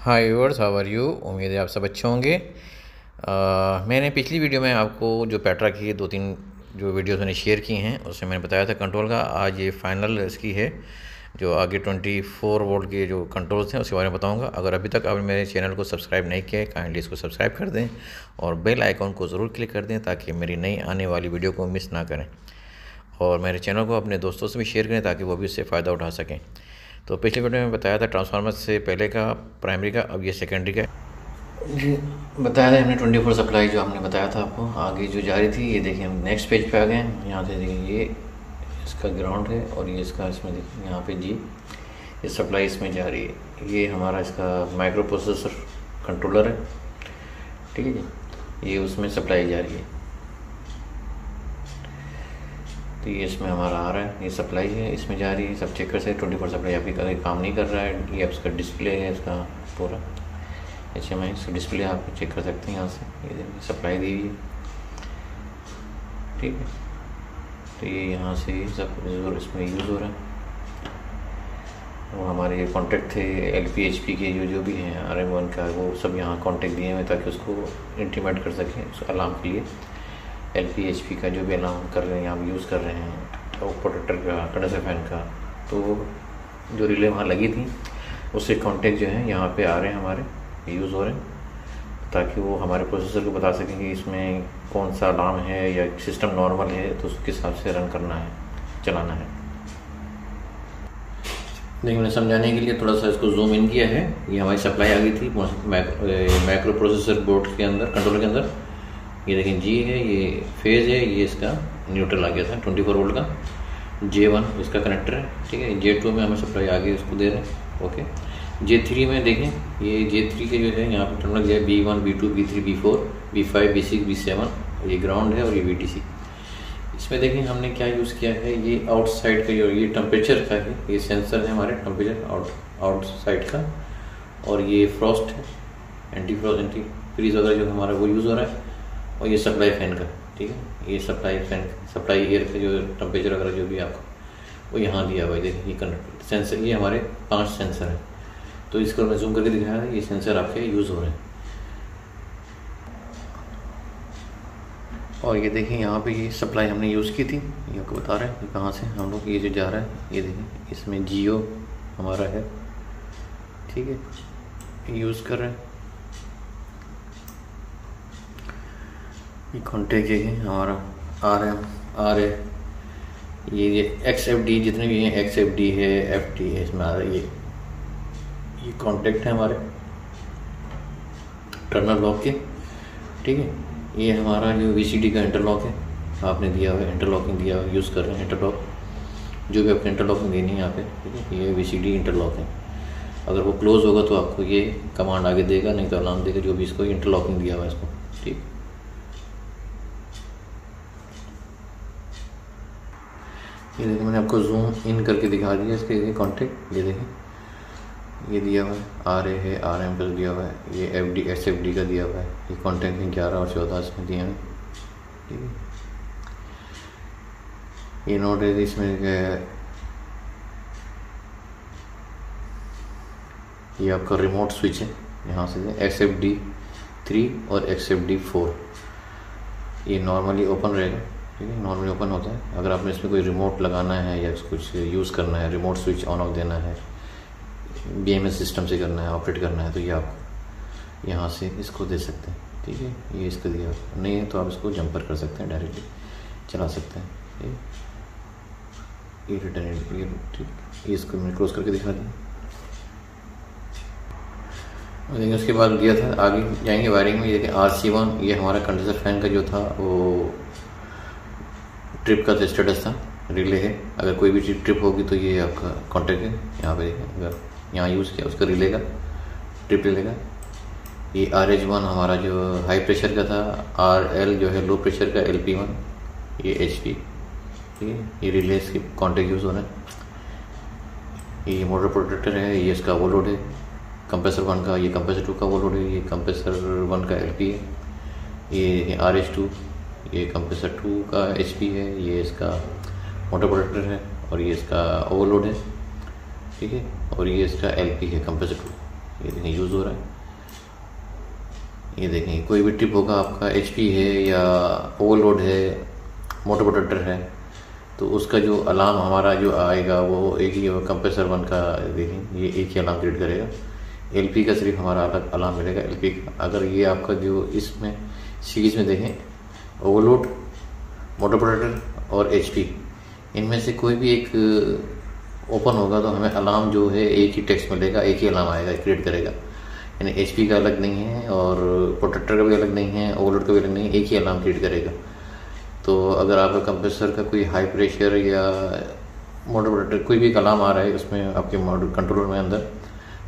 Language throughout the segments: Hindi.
Hi viewers how are you उम्मीद है आप सब अच्छे होंगे। आ, मैंने पिछली वीडियो में आपको जो पेट्रा की दो तीन जो वीडियोस मैंने शेयर की हैं उसमें मैंने बताया था कंट्रोल का। आज ये फाइनल इसकी है जो आगे 24 वोल्ट के जो कंट्रोल्स हैं उसके बारे में बताऊँगा। अगर अभी तक आपने मेरे चैनल को सब्सक्राइब नहीं किया है काइंडली इसको सब्सक्राइब कर दें और बेल आइकॉन को ज़रूर क्लिक कर दें ताकि मेरी नई आने वाली वीडियो को मिस ना करें। और मेरे चैनल को अपने दोस्तों से भी शेयर करें ताकि वो भी इससे फ़ायदा उठा सकें। तो पिछले वीडियो में बताया था ट्रांसफार्मर से पहले का प्राइमरी का, अब ये सेकेंडरी का जी, बताया था हमने ट्वेंटी फोर सप्लाई जो हमने बताया था आपको। आगे जो जा रही थी, ये देखिए हम नेक्स्ट पेज पे आ गए यहाँ से देखिए, ये इसका ग्राउंड है और ये इसका इसमें देखिए, यहाँ पे जी, ये सप्लाई इसमें जा रही है। ये हमारा इसका माइक्रो प्रोसेसर कंट्रोलर है। ठीक है जी? ये उसमें सप्लाई जा रही है। तो ये इसमें हमारा आ रहा है, ये सप्लाई है, इसमें जा रही है, सब चेक कर सकते ट्वेंटी फोर सप्लाई अभी कभी काम नहीं कर रहा है, ये इसका डिस्प्ले है, इसका पूरा एच एम आई इसका डिस्प्ले आप चेक कर सकते हैं यहाँ से, ये सप्लाई दी हुई है। ठीक है तो ये यहाँ से सब इसमें यूज़ हो रहा है। वो हमारे ये कॉन्टेक्ट थे एल पी एच पी के, जो जो भी हैं आर एम वन का, वो सब यहाँ कॉन्टेक्ट दिए हुए ताकि उसको इंटीमेट कर सकें, उस अलार्म के लिए। एल पी का जो भी अलार्म कर रहे हैं, आप यूज़ कर रहे हैं तो प्रोटेक्टर का कंडेंसर फ़ैन का तो जो रिले वहाँ लगी थी, उससे कॉन्टेक्ट जो है यहाँ पे आ रहे हैं हमारे यूज़ हो रहे हैं, ताकि वो हमारे प्रोसेसर को बता सकें कि इसमें कौन सा अलार्म है या सिस्टम नॉर्मल है तो उसके हिसाब से रन करना है, चलाना है। देखिए मैंने समझाने के लिए थोड़ा सा इसको जूम इन किया है। ये हमारी सप्लाई आ गई थी माइक्रो प्रोसेसर बोर्ड के अंदर कंट्रोलर के अंदर। ये देखें जी है, ये फ़ेज़ है, ये इसका न्यूट्रल आ गया था ट्वेंटी फोर वोल्ट का। जे वन इसका कनेक्टर है, ठीक है? जे टू में हमें सप्लाई आगे उसको दे रहे हैं ओके जे थ्री में देखें, ये जे थ्री के जो है, यहाँ पर टर्मिनल गया B one B two B three B four B five B six B seven ये ग्राउंड है और ये बी टी सी इसमें देखें, हमने क्या यूज़ किया है? ये आउटसाइड का ये टेम्परेचर का है, ये सेंसर है हमारे टेम्परेचर आउट आउटसाइड का, और ये फ्रॉस्ट है एंटी फ्रॉस्ट एंटी फ्रीज वगैरह जो हमारा वो यूज़ हो रहा है। और ये सप्लाई फ़ैन का, ठीक है? ये सप्लाई फ़ैन सप्लाई एयर का जो टेम्परेचर वगैरह जो भी आपका, वो यहाँ दिया हुआ है, देखिए, ये कनेक्ट सेंसर ये हमारे पाँच सेंसर हैं। तो इसको मैं जूम करके दिखाया ये सेंसर आपके यूज़ हो रहे हैं। और ये देखें यहाँ पे ये सप्लाई हमने यूज़ की थी। ये आपको बता रहे हैं कहाँ से हम लोग, ये जो जा रहा है, ये देखें इसमें जियो हमारा है, ठीक है? यूज़ कर रहे हैं। कॉन्टेक्ट ये है हमारा आर एम आर ए ये ये एक्स एफ़ डी जितने भी हैं एक्स एफ़ डी है एफ़ डी है, इसमें आ रहा है ये। ये कॉन्टेक्ट है हमारे। टर्नर लॉक के। ठीक है? ये हमारा जो वी सी डी का इंटरलॉक है। आपने दिया हुआ है इंटरलॉकिंग दिया हुआ यूज़ कर रहे हैं इंटरलॉक जो भी आपको इंटरलॉकिंग देनी है यहाँ पे, ठीक है? ये वी सी डी इंटरलॉक है। अगर वो क्लोज़ होगा तो आपको ये कमांड आगे देगा, नहीं तो अलार्म देगा, जो भी इसको इंटरलॉकिंग दिया हुआ है इसको ठीक ये देखिए, मैंने आपको जूम इन करके दिखा दिया, इसके ये कॉन्टेक्ट ये देखें ये दिया हुआ है आर ए है आर एम प्लस दिया हुआ है, ये F D S F D का दिया हुआ है। ये कॉन्टेक्ट है ग्यारह और चौदह, इसमें दिए हैं। ठीक है। ये नोट है इसमें ये आपका रिमोट स्विच है, यहाँ से एक्स एफ़ डी थ्री और एक्स एफ़ डी फोर ये नॉर्मली ओपन रहेगा। ठीक है नॉर्मली ओपन होता है। अगर आपने इसमें कोई रिमोट लगाना है या कुछ यूज़ करना है रिमोट स्विच ऑन ऑफ़ देना है बीएमएस सिस्टम से करना है ऑपरेट करना है तो ये आप यहाँ से इसको दे सकते हैं। ठीक है, ये इसको दिया नहीं है तो आप इसको जंपर कर सकते हैं डायरेक्टली चला सकते हैं। ये रिटर्न ये ठीक ये इसको मैं क्लोज करके दिखा दिया। देखिए, उसके बाद दिया था आगे जाएँगे वायरिंग में ये आर सी वन ये हमारा कंडेंसर फ़ैन का जो था, वो ट्रिप का स्टेटस था, रिले है। अगर कोई भी ट्रिप होगी तो ये आपका कॉन्टेक्ट है, यहाँ पे अगर यहाँ यूज़ किया, उसका रिले का, ट्रिप रिले का। ये आर एच वन हमारा जो हाई प्रेशर का था आर एल जो है लो प्रेशर का एल पी वन ये एच पी ठीक है? ये रिले इसके कॉन्टेक्ट यूज़ होना है। ये मोटर प्रोटेक्टर है, ये इसका वो लोड है। कंप्रेसर वन का, ये कंप्रेसर टू का वो लोड है, ये कंप्रेसर वन का एल पी है। ये आर एच टू ये कंप्रेसर टू का एचपी है, ये इसका मोटर प्रोडक्टर है और ये इसका ओवरलोड है, ठीक है? और ये इसका एलपी है कंप्रेसर टू ये देखें यूज़ हो रहा है। ये देखें कोई भी ट्रिप होगा, आपका एचपी है या ओवरलोड है मोटर प्रोडक्टर है तो उसका जो अलार्म हमारा जो आएगा, वो एक ही कंप्रेसर वन का देखें ये एक ही अलार्म क्रिएट करेगा। एलपी का सिर्फ़ हमारा अलग अलार्म मिलेगा एलपी का। अगर ये आपका जो इसमें सीरीज़ में देखें ओवरलोड मोटर प्रोटेक्टर और एच इनमें से कोई भी एक ओपन होगा तो हमें अलार्म जो है एक ही टेक्स्ट मिलेगा, एक ही अलार्म आएगा क्रिएट करेगा। यानी एच का अलग नहीं है और प्रोटेक्टर का भी अलग नहीं है ओवरलोड का भी अलग नहीं है, एक ही अलार्म क्रिएट करेगा। तो अगर आपका कंप्रेसर का कोई हाई प्रेशर या मोटर प्रोटेक्टर कोई भी अलार्म आ रहा है उसमें आपके मॉडल कंट्रोलर में अंदर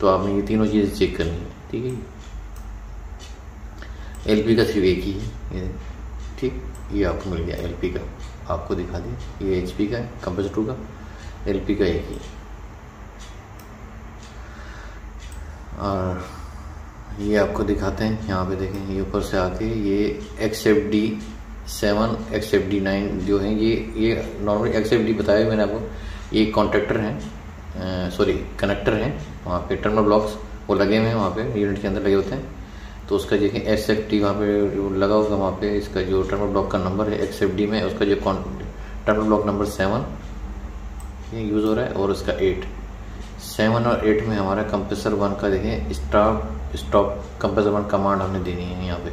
तो आपने ये तीनों चीज़ें चेक करनी है, ठीक है एल का सिर्फ़ एक ही है ठीक, ये आपको मिल गया एलपी का। आपको दिखा दिया, ये एचपी का है टू का। एलपी का एक ही। और ये आपको दिखाते हैं, यहाँ पे देखें, ये ऊपर से आके ये X F D seven X F D nine जो है, ये ये नॉर्मली एक्स एफ़ डी बताया मैंने आपको, ये कॉन्ट्रेक्टर हैं सॉरी कनेक्टर हैं, वहाँ पे टर्मिनल ब्लॉक्स वो लगे हुए हैं, वहाँ पे यूनिट के अंदर लगे होते हैं। तो उसका देखें एस एफ़ टी वहाँ पर लगा होगा वहाँ पे इसका जो टर्मिनल ब्लॉक का नंबर है एक्स एफ़ डी में उसका जो terminal block number seven use हो रहा है और उसका एट सेवन और एट में हमारा कंप्रेसर वन का देखें stop stop compressor one command हमने देनी है यहाँ पे।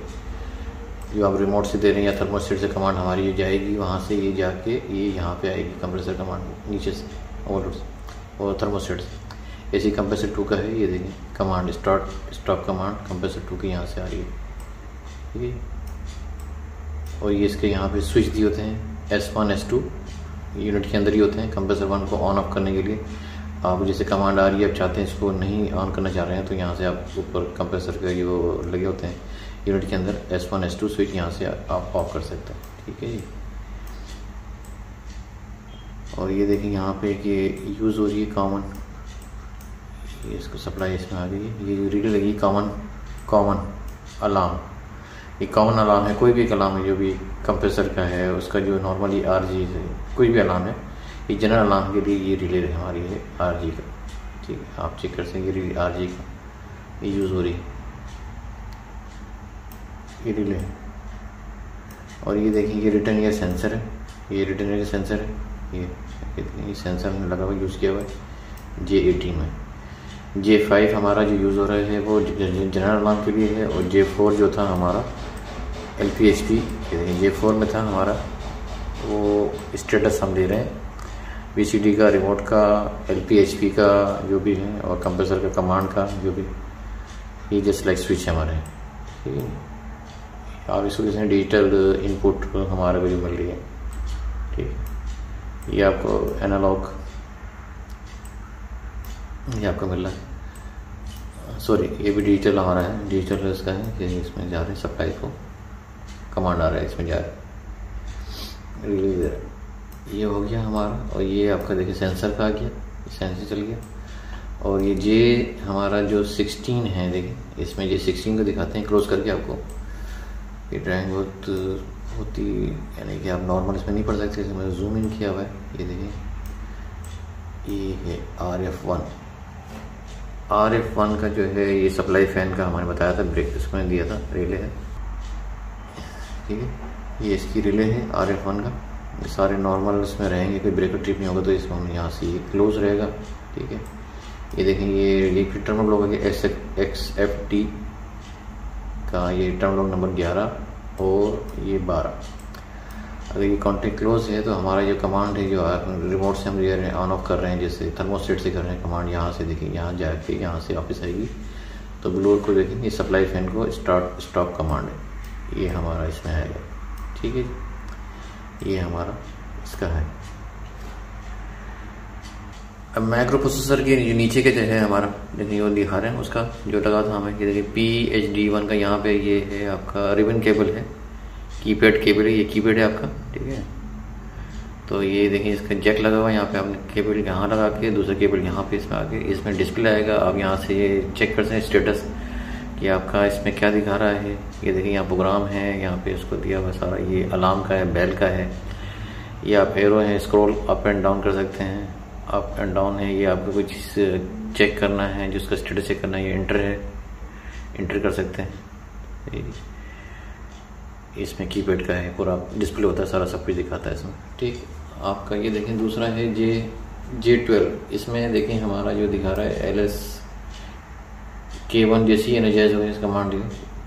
जो आप रिमोट से दे रहे हैं या थर्मोस्टेट से कमांड हमारी ये जाएगी, वहाँ से ये जाके ये यहाँ पे आएगी कंप्रेसर कमांड नीचे से ओवरलोड से और थर्मोस्टेट से। ऐसी कंप्रेसर टू का है ये देखें command start stop command compressor two की यहाँ से आ रही है। ठीक है? और ये इसके यहाँ पे स्विच दिए होते हैं S one S two unit के अंदर ही होते हैं कंप्रेसर वन को ऑन ऑफ़ करने के लिए। आप जैसे कमांड आ रही है, आप चाहते हैं इसको नहीं ऑन करना चाह रहे हैं तो यहाँ से आप ऊपर कंप्रेसर के जो लगे होते हैं यूनिट के अंदर S one S two switch यहाँ से आप ऑफ़ कर सकते हैं। ठीक है जी? और ये देखें यहाँ पे कि यूज़ हो रही है कॉमन ये इसको सप्लाई इसमें आ गई। है ये रीड लगी कॉमन कॉमन अलार्म ये कॉमन अलार्म है, कोई भी एक अलार्म है, जो भी कंप्रेसर का है, उसका जो नॉर्मली आर जी है, कोई भी अलार्म है, ये जनरल अलार्म के लिए ये रिले हमारी है आर जी का। ठीक है, आप चेक कर सकेंगे हैं आर जी का ये यूज़ हो रही है। ये रिले है। और ये देखिए ये रिटर्न ये सेंसर है, ये रिटर्न ये सेंसर है, ये ये सेंसर में लगा हुआ यूज़ किया हुआ है जे एटीन में। जे फाइव हमारा जो यूज़ हो रहा है वो जनरल अलार्म के लिए है और जे फोर जो था हमारा L P H P J four में था हमारा, वो स्टेटस हम दे रहे हैं। वी का रिमोट का एल पी एच पी का जो भी है और कंप्रेसर का कमांड का जो भी, ये जस्ट लाइक स्विच है हमारे। ठीक है? आप इसको जैसे डिजिटल इनपुट हमारे को जो मिल रही है। ठीक ये आपको एनालॉग ये आपको मिल रहा है। सॉरी ये भी डिजिटल हमारा है। डिजिटल इसका है कि इसमें जा रहे हैं सप्लाई को। कमांड आ रहा है, इसमें जा रहा है। रिलीज़ ये हो गया हमारा और ये आपका देखिए सेंसर का आ गया। सेंसर चल गया। और ये जे हमारा जो 16 है, देखिए, इसमें जे 16 को दिखाते हैं। क्लोज करके आपको। ये ड्राइंग बहुत होती यानी कि आप नॉर्मल इसमें नहीं पढ़ सकते। इसमें जूम इन किया हुआ है। ये देखिए। ये है R F one R F one का जो है ये सप्लाई फ़ैन का हमने बताया था ब्रेक इसमें दिया था रिले है। ठीक है, ये इसकी रिले है आर एफ़ वन का। ये सारे नॉर्मल इसमें रहेंगे, कोई ब्रेकर ट्रिप नहीं होगा तो इसमें हम यहाँ से ये क्लोज रहेगा। ठीक है, ये देखें, ये ये टर्म ब्लॉक है एस एक्स एफ़ टी का ये टर्म ब्लॉक नंबर ग्यारह और ये बारह। अगर ये कॉन्टेक्ट क्लोज है तो हमारा जो कमांड है, जो रिमोट से हम हैं ऑन ऑफ़ कर रहे हैं, जैसे थर्मोस्टेट से कर रहे हैं कमांड यहाँ से देखें, यहाँ जाके यहाँ से ऑफ़िस आएगी। तो ब्लोअर को देखेंगे सप्लाई फ़ैन को स्टार्ट स्टॉप कमांड है। ये हमारा इसमें आएगा ठीक है ये हमारा इसका है। अब माइक्रो प्रोसेसर के जो नीचे के जो है हमारा देखिए वो दिखा रहे हैं, उसका जो लगा था हमें देखिए पी एच डी वन का यहाँ पे ये है आपका रिबन केबल है। कीपैड केबल है, ये कीपैड है आपका। ठीक है। तो ये देखिए, इसका जैक लगा हुआ है, यहाँ पे आपने केबल यहाँ लगा के, दूसरा केबल यहाँ पे इसमें आके, इसमें डिस्प्ले आएगा। आप यहाँ से ये चेक कर सकते हैं स्टेटस कि आपका इसमें क्या दिखा रहा है। ये देखिए, यहाँ प्रोग्राम है, यहाँ पे इसको दिया हुआ सारा, ये अलार्म का है बेल का है। ये आप एरो हैं स्क्रॉल अप एंड डाउन कर सकते हैं। अप एंड डाउन है, ये आपको कुछ चेक करना है, जिसका स्टेटस चेक करना है, ये इंटर है। इंटर कर सकते हैं। इसमें कीपैड का है पूरा डिस्प्ले होता है, सारा सब कुछ दिखाता है इसमें। ठीक, आपका ये देखें, दूसरा है जे जे ट्वेल्व इसमें देखें, हमारा जो दिखा रहा है एल एस के वन जैसी एनर्जाइज हो इस कमांड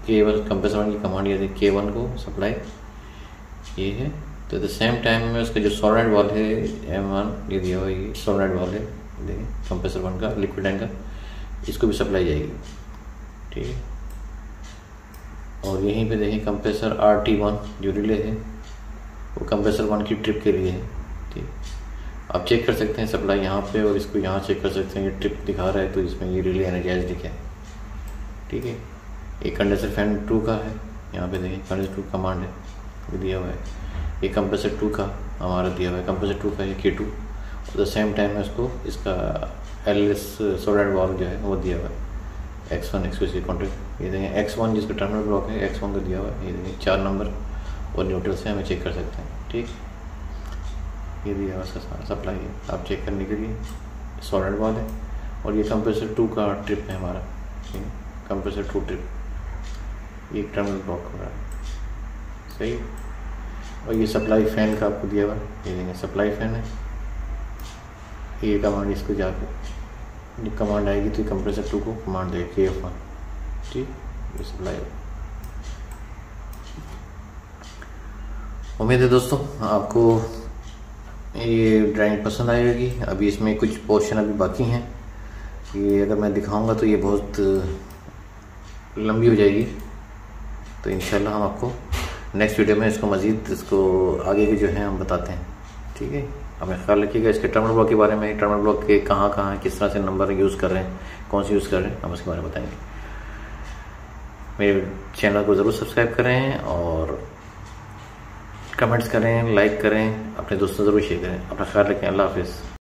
के वन कंप्रेसर की कमांड ये के वन को सप्लाई ये है। तो द सेम टाइम में उसका जो सोलनाइट वॉल है एम वन ये दिया हुआ सोलनाइट वॉल है देखिए कंप्रेसर वन का लिक्विड टैंक का, इसको भी सप्लाई जाएगी। ठीक है। और यहीं पे देखें कंप्रेसर आर टी वन जो रिले है, वो कंप्रेसर वन की ट्रिप के लिए है, ठीक। आप चेक कर सकते हैं सप्लाई यहाँ पे और इसको यहाँ चेक कर सकते हैं, ये ट्रिप दिखा रहा है तो इसमें ये रिले एनर्जाइज दिखे ठीक है। एक कंडेंसर फ़ैन टू का है, यहाँ पे देखें कंडेंसर टू कमांड है, वो दिया हुआ है। ये कंप्रेसर टू का हमारा दिया हुआ है कंप्रेसर टू का ये के टू द सेम टाइम में उसको इसका एल एस सोलर वॉल जो है, वो दिया हुआ है एक्स वन एक्स इसकी कॉन्टेक्ट ये देखें एक्स वन जिसका टर्मिनल ब्लॉक है एक्स वन का दिया हुआ है। ये देखें चार नंबर और न्यूट्रल से हमें चेक कर सकते हैं, ठीक? ये दिया हुआ सारा सप्लाई है। आप चेक करने के लिए सॉलिड वॉल है और ये कंप्रेसर टू का ट्रिप है हमारा, ठीक है? कंप्रेसर टू ट्रिप ये टर्मिनल ब्लॉक हो रहा है। सही? और ये सप्लाई फ़ैन का आपको दिया हुआ ये देखें सप्लाई फ़ैन है। ये कमांड इसको जाकर कमांड आएगी तो कंप्रेसर टू को कमांड देगा के एफ़ वन ये सप्लाई उम्मीद है दोस्तों, आपको ये ड्राइंग पसंद आएगी अभी इसमें कुछ पोर्शन अभी बाकी हैं। ये अगर मैं दिखाऊँगा तो ये बहुत लंबी हो जाएगी। तो इंशाल्लाह हम आपको नेक्स्ट वीडियो में इसको मज़ीद, इसको आगे के जो है हम बताते हैं। ठीक है? हमें ख्याल रखिएगा, इसके टर्मिनल ब्लॉक के बारे में टर्मिनल ब्लॉक के कहाँ कहाँ किस तरह से नंबर यूज़ कर रहे हैं, कौन से यूज़ कर रहे हैं, हम उसके बारे में बताएँगे। मेरे चैनल को ज़रूर सब्सक्राइब करें और कमेंट्स करें, लाइक करें, अपने दोस्तों ज़रूर शेयर करें। अपना ख्याल रखें। अल्लाह हाफिज़।